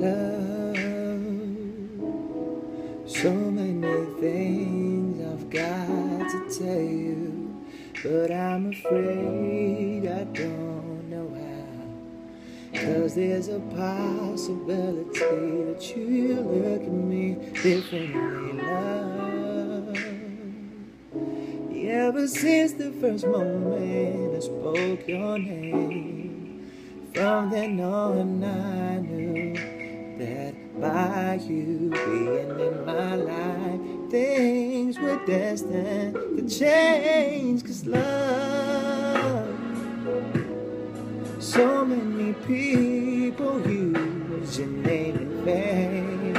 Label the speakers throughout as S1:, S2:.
S1: love. So many things I've got to tell you, but I'm afraid I don't know how. Cause there's a possibility that you look at me differently, love. Ever since the first moment I spoke your name, from then on I knew that by you being in my life, things were destined to change. Cause love, so many people use your name in vain.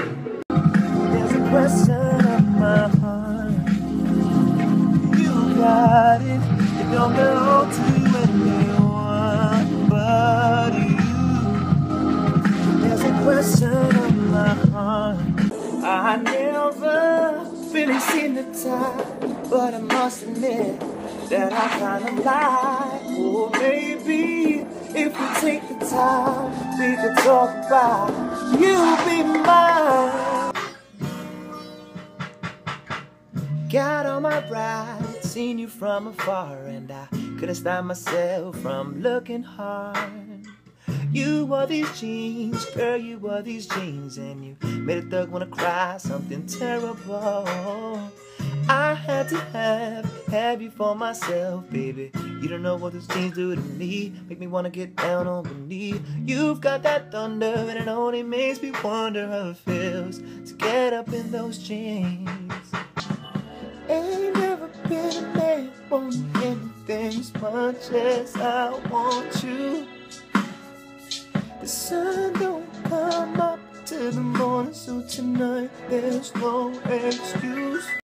S1: There's a question on my heart. You got it, you don't belong I never really seen the time, but I must admit that I kinda like. Or maybe if we take the time, we could talk about you be mine. Got on my ride, seen you from afar, and I couldn't stop myself from looking hard. You wore these jeans, girl, you wore these jeans, and you made a thug wanna cry something terrible. I had to have, have you for myself, baby. You don't know what those jeans do to me, make me wanna get down on one knee. You've got that thunder, and it only makes me wonder how it feels to get up in those jeans. Ain't never been a man want anything as much as I want you. The sun don't come up till the morning, so tonight there's no excuse.